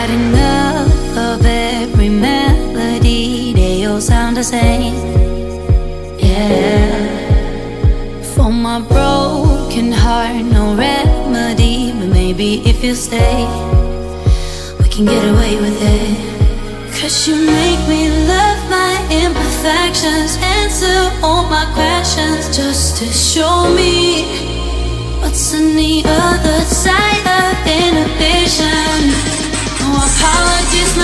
had enough of every melody. They all sound the same. Yeah. For my broken heart, no remedy. But maybe if you stay, we can get away with it. Cause you make me love my imperfections, answer all my questions just to show me what's on the other side. Apologies